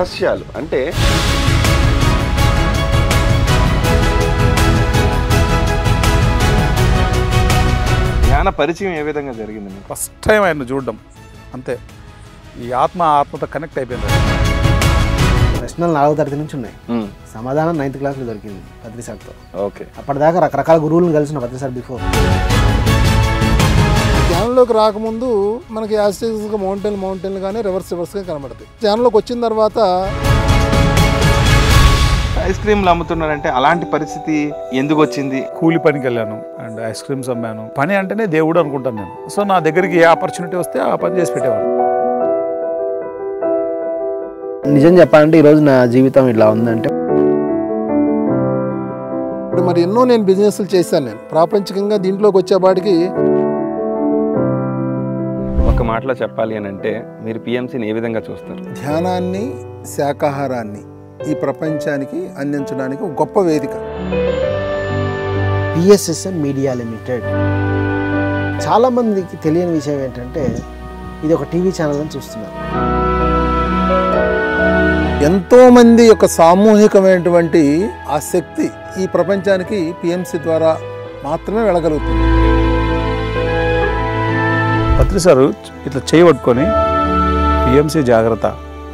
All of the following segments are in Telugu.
రహస్యాలు. అంటే ధ్యాన పరిచయం ఏ విధంగా జరిగింది ఫస్ట్ టైం ఆయన చూడడం. అంతే. ఈ ఆత్మ ఆత్మతో కనెక్ట్ అయిపోయింది. ప్రశ్నలు నాలుగో తరగతి నుంచి ఉన్నాయి. మ్మ్. సమాధానం నైన్త్ క్లాస్లో దొరికింది పత్రిసార్తో ఓకే అప్పటిదాకా రకరకాల గురువులను కలిసిన పత్రిసార్ బిఫోర్ ధ్యానంలోకి రాకముందు మనకి యాస్టిక్స్గా మౌంటైన్ మౌంటైన్లు కానీ రివర్స్ రివర్స్గా కనబడతాయి. ధ్యానంలోకి వచ్చిన తర్వాత ఐస్ క్రీమ్లు అమ్ముతున్నారంటే అలాంటి పరిస్థితి ఎందుకు వచ్చింది? కూలి పనికి వెళ్ళాను అండ్ ఐస్ క్రీమ్స్ అమ్మాను. పని అంటేనే దేవుడు అనుకుంటాను నేను. సో నా దగ్గరికి ఏ ఆపర్చునిటీ వస్తే ఆ పని చేసి పెట్టేవాడు. నిజం చెప్పాలంటే ఈరోజు నా జీవితం ఇట్లా ఉందంటే ఇప్పుడు మరి ఎన్నో నేను బిజినెస్లు చేశాను నేను. ప్రాపంచికంగా దీంట్లోకి వచ్చేపాటికి ఒక మాటలో చెప్పాలి అని అంటే మీరు పిఎంసీని ఏ విధంగా చూస్తారు? ధ్యానాన్ని శాకాహారాన్ని ఈ ప్రపంచానికి అందించడానికి ఒక గొప్ప వేదిక. పిఎస్ఎస్ఎం మీడియా లిమిటెడ్ చాలా మందికి తెలియని విషయం ఏంటంటే ఇది ఒక టీవీ ఛానల్ అని చూస్తున్నారు. ఎంతో మంది యొక్క సామూహికమైనటువంటి ఆ శక్తి ఈ ప్రపంచానికి పిఎంసి ద్వారా మాత్రమే వెళ్ళగలుగుతుంది. పత్రి సారు ఇట్లా చేయబట్టుకొని పిఎంసీ జాగ్రత్త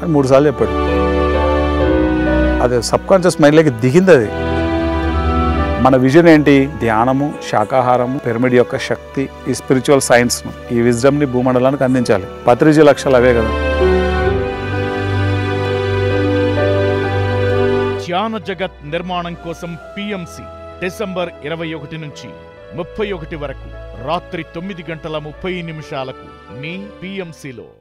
అని మూడు సార్లు చెప్పాడు. అది సబ్ కాన్షియస్ మైండ్లోకి దిగింది అది. మన విజన్ ఏంటి? ధ్యానము శాకాహారము పిరమిడ్ యొక్క శక్తి ఈ స్పిరిచువల్ సైన్స్ ఈ విజ్డమ్ భూమండలానికి అందించాలి. పత్రిజీ లక్షలు అవే కదా. ధ్యాన జగత్ నిర్మాణం కోసం పిఎంసి డిసెంబర్ ఇరవై ఒకటి నుంచి. ముప్పై ఒకటి వరకు రాత్రి తొమ్మిది గంటల ముప్పై నిమిషాలకు మీ పిఎంసిలో.